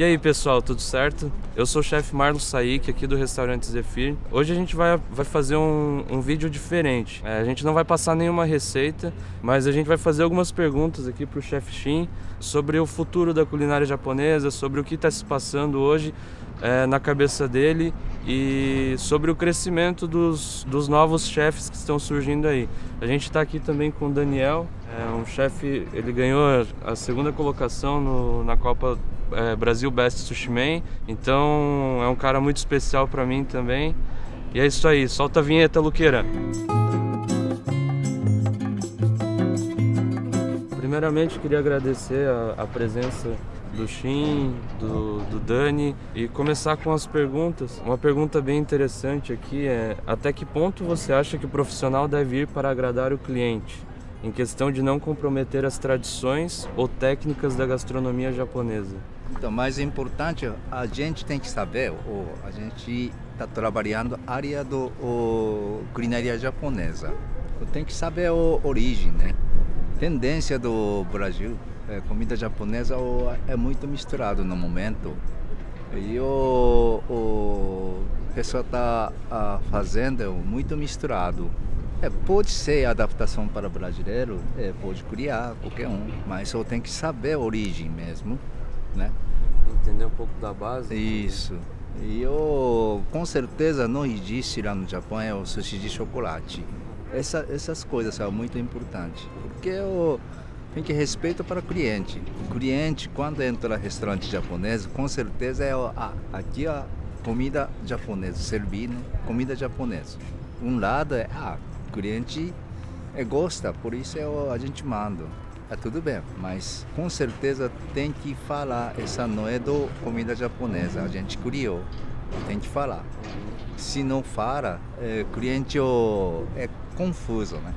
E aí pessoal, tudo certo? Eu sou o chefe Marlon Saik aqui do restaurante Zephyr. Hoje a gente vai, vai fazer um, um vídeo diferente. É, a gente não vai passar nenhuma receita, mas a gente vai fazer algumas perguntas aqui para o chefe Shin sobre o futuro da culinária japonesa, sobre o que está se passando hoje é, na cabeça dele e sobre o crescimento dos, dos novos chefes que estão surgindo aí. A gente está aqui também com o Daniel, é um chefe, ele ganhou a segunda colocação no, na Copa é, Brasil Best Sushi Man, então é um cara muito especial para mim também. E é isso aí, solta a vinheta, Luqueira. Primeiramente, queria agradecer a, a presença do Shin, do, do Dani e começar com as perguntas. Uma pergunta bem interessante aqui é: até que ponto você acha que o profissional deve ir para agradar o cliente? Em questão de não comprometer as tradições ou técnicas da gastronomia japonesa. Então, mais importante, a gente tem que saber, ou a gente está trabalhando área do o, culinária japonesa. Tem que saber a origem, né? Tendência do Brasil, é, comida japonesa é muito misturado no momento. E o, o pessoal está fazendo muito misturado. É, pode ser adaptação para brasileiro, é, pode criar qualquer um, mas só tem que saber a origem mesmo né? Entender um pouco da base. Isso. E eu, com certeza, não existe lá no Japão é o sushi de chocolate. Essa, essas coisas são muito importantes, porque eu tenho que respeito para o cliente. O cliente, quando entra no restaurante japonês, com certeza é ah, aqui a comida japonesa, servindo comida japonesa. Um lado é, ah, o cliente é, gosta, por isso é, a gente manda é tudo bem, mas com certeza tem que falar. Essa não é do comida japonesa, a gente criou, tem que falar. Se não fala, é, cliente é confuso, né?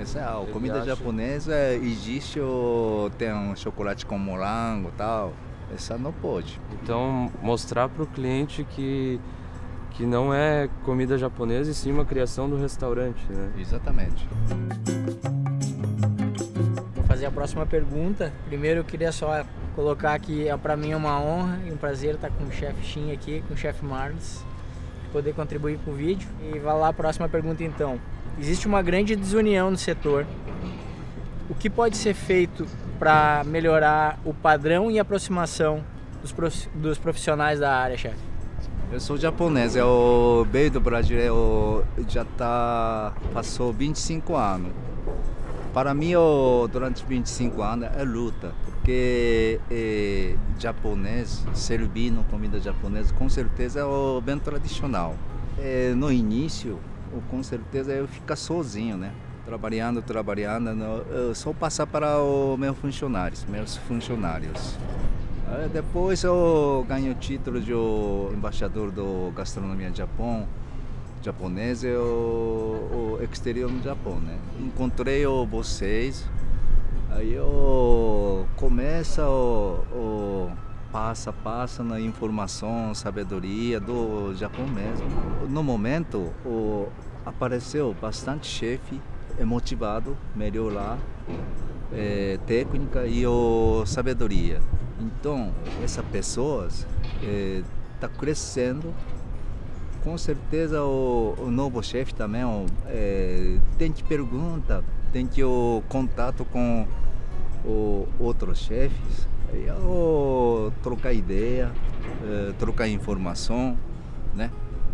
Essa é a comida japonesa existe ou tem um chocolate com morango tal. Essa não pode. Então mostrar para o cliente que que não é comida japonesa e sim uma criação do restaurante, né? Exatamente fazer a próxima pergunta. Primeiro eu queria só colocar que é para mim é uma honra e um prazer estar com o chefe Shin aqui, com o chefe Marlos, poder contribuir com o vídeo. E vai lá a próxima pergunta então. Existe uma grande desunião no setor. O que pode ser feito para melhorar o padrão e aproximação dos profissionais da área, chefe? Eu sou japonês, eu veio do Brasil, eu já tá passou 25 anos. Para mim, eu, durante 25 anos, é luta, porque é, japonês, servindo comida japonesa, com certeza é o bem tradicional. É, no início, com certeza eu ficar sozinho, né? Trabalhando, trabalhando, eu só passar para os meus funcionários, meus funcionários. Depois eu ganho o título de embaixador do gastronomia Japão japonês é o, o exterior no Japão, né? Encontrei vocês, aí eu começa o, o passa passa na informação, sabedoria do Japão mesmo. No momento o, apareceu bastante chefe motivado melhorar é, técnica e o sabedoria. Então essas pessoas está é, crescendo com certeza o, o novo chefe também é, tem que pergunta, tem que o contato com o, outros chefes, o, trocar ideia, é, trocar informação, né?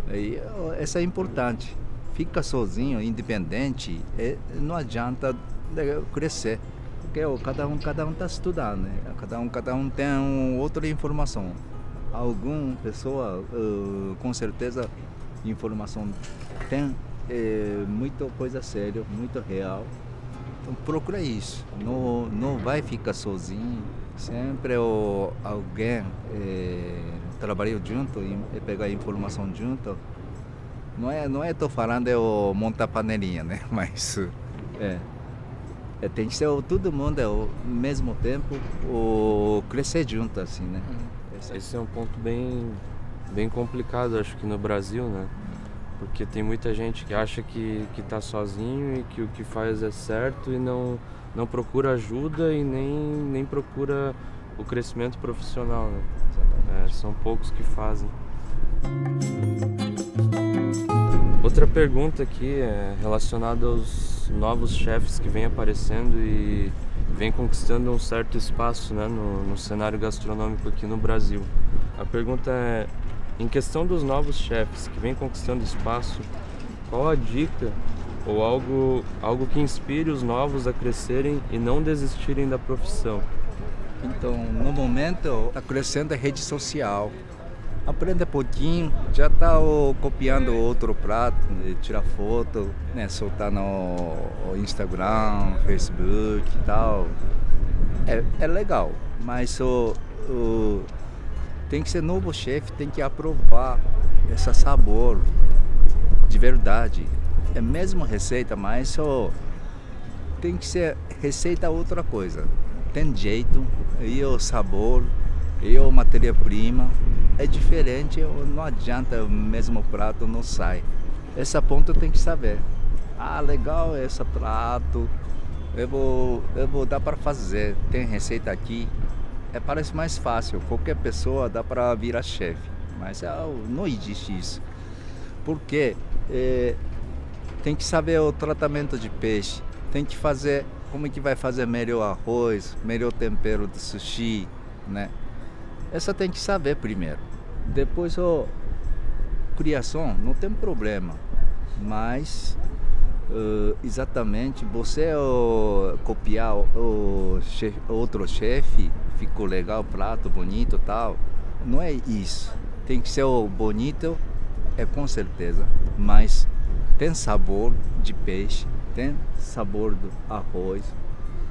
Aí, essa é importante. Fica sozinho, independente, é, não adianta né, crescer, porque cada um cada um está estudando, né? cada um cada um tem outra informação alguma pessoa, com certeza, informação tem é, muita coisa séria, muito real. Procura isso. Não, não vai ficar sozinho. Sempre o, alguém é, junto e pegar informação junto. Não é, não é tô falando é o montar panelinha, né? Mas é, é, tem que ser todo mundo ao mesmo tempo o crescer junto assim, né? Esse é um ponto bem, bem complicado, acho que no Brasil, né? Porque tem muita gente que acha que está sozinho e que o que faz é certo e não, não procura ajuda e nem, nem procura o crescimento profissional, né? É, são poucos que fazem. Outra pergunta aqui é relacionada aos novos chefes que vêm aparecendo e vem conquistando um certo espaço né, no, no cenário gastronômico aqui no Brasil. A pergunta é, em questão dos novos chefes que vêm conquistando espaço, qual a dica ou algo, algo que inspire os novos a crescerem e não desistirem da profissão? Então, no momento, está crescendo a rede social. Aprende um pouquinho, já está copiando outro prato, né, tirar foto, né, soltar no Instagram, Facebook e tal. É, é legal, mas o, tem que ser novo chefe, tem que aprovar esse sabor de verdade. É a mesma receita, mas só tem que ser receita outra coisa tem jeito, e o sabor, e a matéria-prima é diferente, não adianta o mesmo prato não sai. Essa ponta tem que saber. Ah, legal esse prato, eu vou, eu vou dar para fazer. Tem receita aqui, é parece mais fácil. Qualquer pessoa dá para virar chefe, mas é, não existe isso. Porque é, tem que saber o tratamento de peixe, tem que fazer como é que vai fazer melhor arroz, melhor tempero de sushi, né? Essa tem que saber primeiro. Depois, ó, criação, não tem problema. Mas uh, exatamente você copiar o, chef, outro chefe, ficou legal, prato bonito tal. Não é isso. Tem que ser o bonito, é com certeza. Mas tem sabor de peixe, tem sabor do arroz,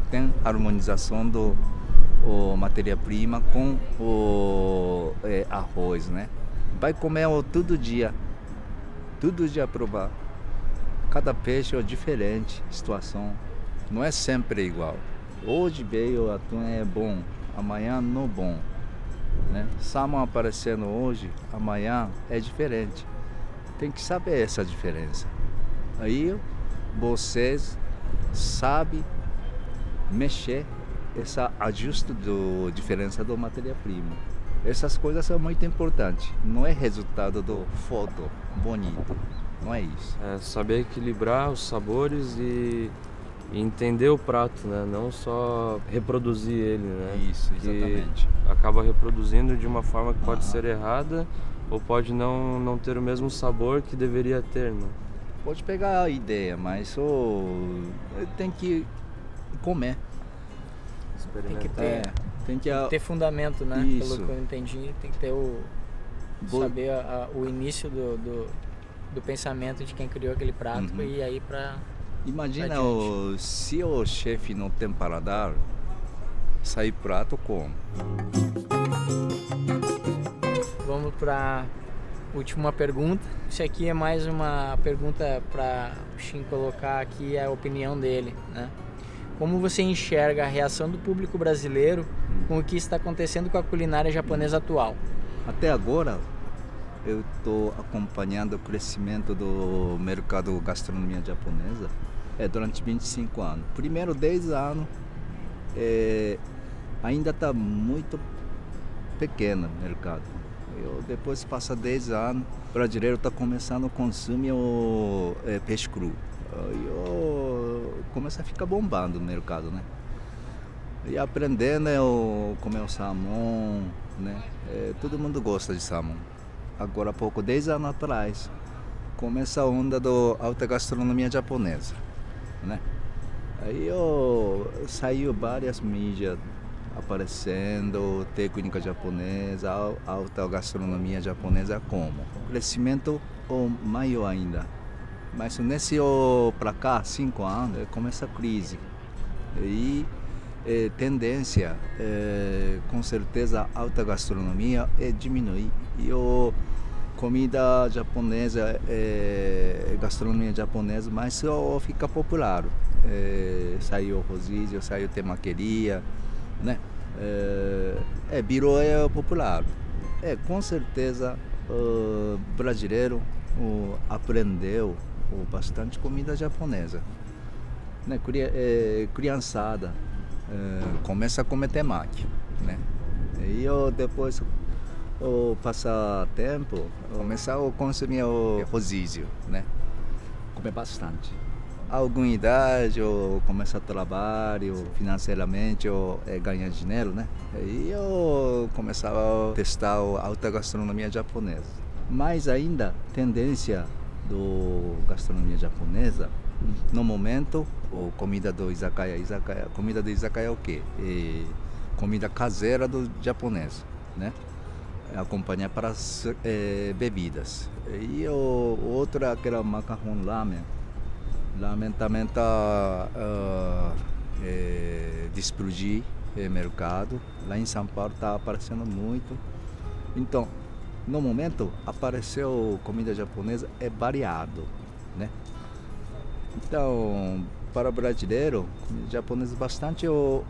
tem harmonização do matéria-prima com o é, arroz, né? Vai comer todo dia, todo dia provar. Cada peixe é diferente, situação. Não é sempre igual. Hoje veio o atum é bom, amanhã não bom. Né? Salmão aparecendo hoje, amanhã é diferente. Tem que saber essa diferença. Aí vocês sabem mexer essa ajuste do diferença do matéria-prima. Essas coisas são muito importantes. Não é resultado do foto bonito. Não é isso. É saber equilibrar os sabores e, e entender o prato, né? Não só reproduzir ele, né? Isso, exatamente. Que acaba reproduzindo de uma forma que pode ah. ser errada ou pode não, não ter o mesmo sabor que deveria ter, né? Pode pegar a ideia, mas só tem que comer. Tem que ter, é, tem que, ter fundamento, né? Isso. Pelo que eu entendi, tem que ter o saber a, a, o início do, do, do, pensamento de quem criou aquele prato uhum. e aí para Imagina o, se o chefe não tem paladar, sair prato como? Vamos para última pergunta. Isso aqui é mais uma pergunta para o Shin colocar aqui a opinião dele, né? Como você enxerga a reação do público brasileiro com o que está acontecendo com a culinária japonesa atual? Até agora, eu estou acompanhando o crescimento do mercado gastronomia japonesa é, durante 25 anos. Primeiro 10 anos é, ainda está muito pequeno o mercado eu, depois passa 10 anos, o brasileiro está começando a consumir o é, peixe cru. Eu começa a ficar bombando no mercado, né? E aprendendo eu comer o salmão, né? É, todo mundo gosta de salmão. Agora há pouco, 10 anos atrás, começa a onda da alta gastronomia japonesa, né? Aí eu, saiu várias mídias aparecendo, técnica japonesa, alta gastronomia japonesa como? Crescimento maior ainda. Mas nesse para cá, cinco anos, começa a crise. E é, tendência, é, com certeza, alta gastronomia é diminuir. E o comida japonesa, é, gastronomia japonesa, mas fica popular. É, saiu rodízio, saiu temaqueria, né? É, é virou é popular. É, com certeza o brasileiro o, aprendeu o, bastante comida japonesa. Né? Cria, é, criançada é, começa a comer temaki, né? E eu depois o passar tempo, começar a consumir o rodízio, né? Comer bastante. Alguma idade, ou começar trabalho financeiramente, ou é, ganhar dinheiro, né? E eu começava a testar a alta gastronomia japonesa. Mais ainda, tendência do gastronomia japonesa, no momento, o comida do izakaya, izakaya, comida do izakaya é o quê? Comida caseira do japonês, né? Acompanhar para as é, bebidas. E o, outro é aquele macarrão lamen. Lamen também está uh, é, de explodir é, mercado. Lá em São Paulo está aparecendo muito. Então, no momento, apareceu comida japonesa é variado, né? Então, para o brasileiro, japonesa bastante o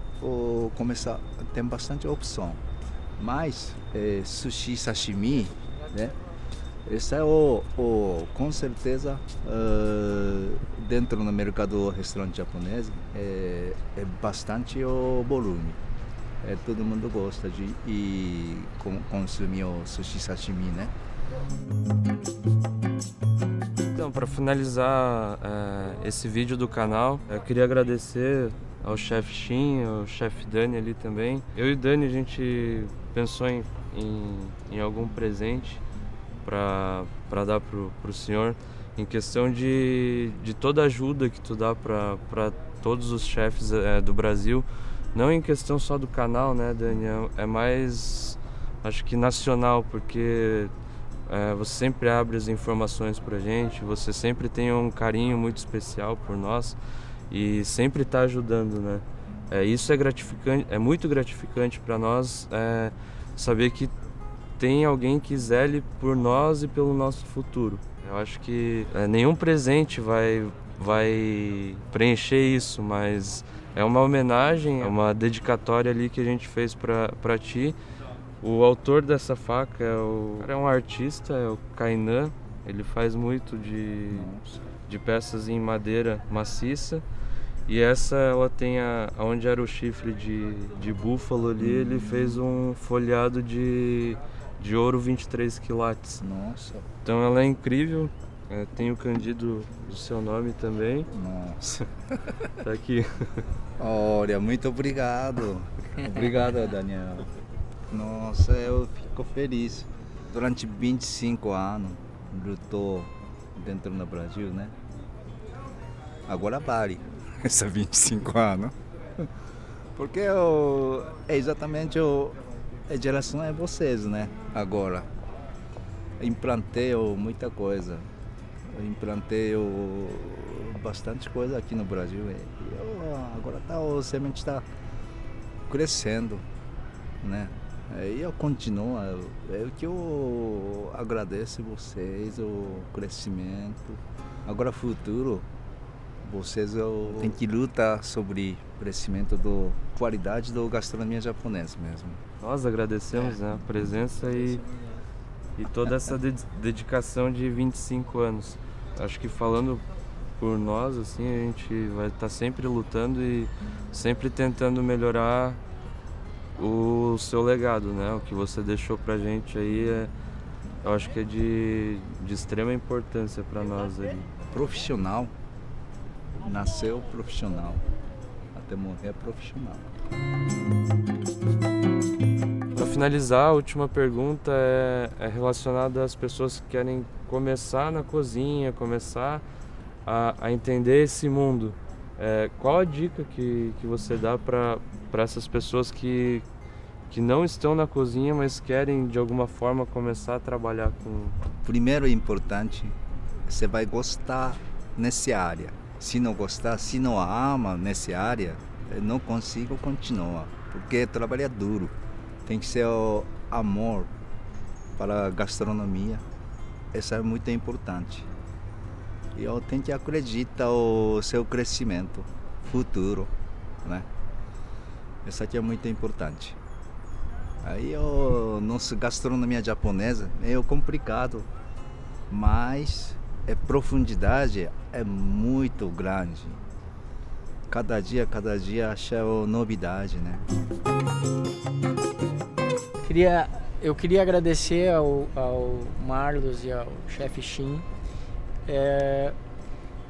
começar tem bastante opção mas é, sushi, sashimi, né? Esse é o, o com certeza uh, dentro do mercado restaurante japonês é, é bastante o volume. É, todo mundo gosta de e com, consumir o sushi sashimi, né? Então, para finalizar uh, esse vídeo do canal, eu queria agradecer ao chefe Shin, ao chefe Dani ali também. Eu e Dani a gente pensou em, em, em algum presente para dar pro, pro senhor em questão de, de toda ajuda que tu dá para todos os chefes é, do Brasil, não em questão só do canal, né, Daniel? É mais, acho que nacional, porque é, você sempre abre as informações para gente, você sempre tem um carinho muito especial por nós e sempre está ajudando, né? É, isso é gratificante, é muito gratificante para nós é, saber que tem alguém que zele por nós e pelo nosso futuro. Eu acho que é, nenhum presente vai, vai preencher isso, mas é uma homenagem, é uma dedicatória ali que a gente fez para ti. O autor dessa faca é, o, é um artista, é o Kainan. Ele faz muito de, de peças em madeira maciça. E essa ela tem a, onde era o chifre de, de búfalo ali, hum. ele fez um folhado de, de ouro 23 quilates. Nossa. Então ela é incrível. É, tem o Candido do seu nome também. Nossa. tá aqui. Olha, muito obrigado. Obrigado, Daniel. Nossa, eu fico feliz. Durante 25 anos, lutou dentro do Brasil, né? Agora vale. essa 25 anos. Porque eu, é exatamente o, a geração é vocês, né? Agora. Implantei muita coisa. Implantei bastante coisa aqui no Brasil. Eu, agora tá, o semente está crescendo, né? E eu continuo, é o que eu agradeço vocês, o crescimento. Agora futuro, vocês têm que lutar sobre o crescimento da qualidade da gastronomia japonesa mesmo. Nós agradecemos é. né, a presença e, e toda essa dedicação de 25 anos. Acho que falando por nós, assim, a gente vai estar tá sempre lutando e sempre tentando melhorar o seu legado, né? O que você deixou pra gente aí é, eu acho que é de, de extrema importância para nós aí. Profissional nasceu profissional, até morrer profissional. Para finalizar, a última pergunta é, é, relacionada às pessoas que querem começar na cozinha, começar a, a entender esse mundo. É, qual a dica que, que você dá para essas pessoas que, que não estão na cozinha, mas querem de alguma forma começar a trabalhar com. Primeiro é importante, você vai gostar nessa área se não gostar, se não ama nessa área, não consigo continuar, porque trabalho é duro. Tem que ser o amor para a gastronomia. Isso é muito importante. E eu tenho que acreditar o seu crescimento futuro, né? Isso aqui é muito importante. Aí o nosso gastronomia japonesa é meio complicado, mas é profundidade é muito grande. Cada dia, cada dia acha novidade, né? Queria, eu queria agradecer ao, ao Marlos e ao chefe Shin. É,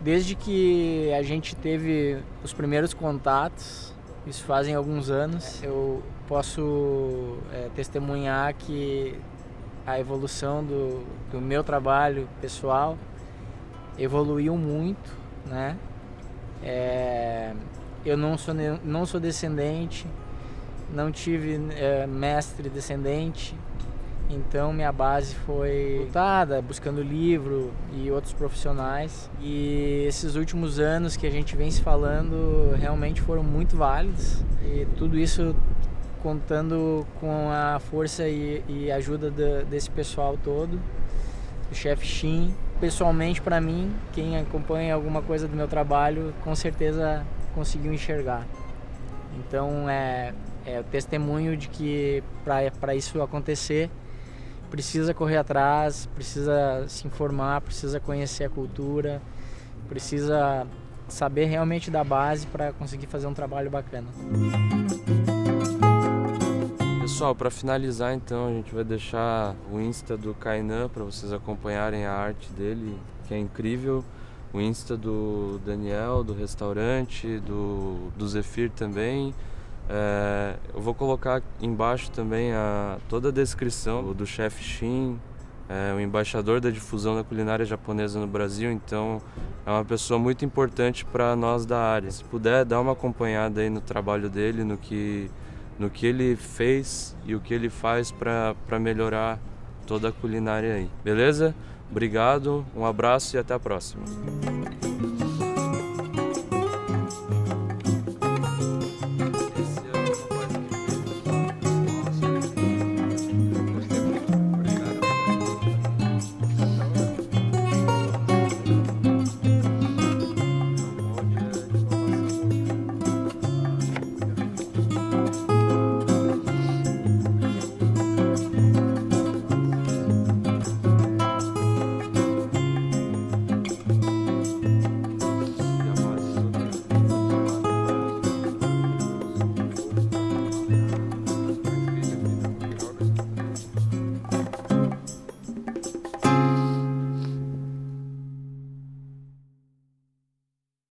desde que a gente teve os primeiros contatos, isso fazem alguns anos, eu posso é, testemunhar que a evolução do, do meu trabalho pessoal evoluiu muito, né? É, eu não sou, não sou descendente, não tive é, mestre descendente, então minha base foi lutada, buscando livro e outros profissionais. E esses últimos anos que a gente vem se falando realmente foram muito válidos. E tudo isso contando com a força e, e ajuda de, desse pessoal todo, do chefe Shin. Pessoalmente, para mim, quem acompanha alguma coisa do meu trabalho, com certeza conseguiu enxergar. Então, é, é o testemunho de que para isso acontecer, precisa correr atrás, precisa se informar, precisa conhecer a cultura, precisa saber realmente da base para conseguir fazer um trabalho bacana. Pessoal, para finalizar então, a gente vai deixar o Insta do Kainan para vocês acompanharem a arte dele, que é incrível. O Insta do Daniel, do restaurante, do, do Zefir também. É, eu vou colocar embaixo também a, toda a descrição do chefe Shin, é, o embaixador da difusão da culinária japonesa no Brasil, então é uma pessoa muito importante para nós da área. Se puder, dá uma acompanhada aí no trabalho dele, no que, no que ele fez e o que ele faz para melhorar toda a culinária aí. Beleza? Obrigado, um abraço e até a próxima.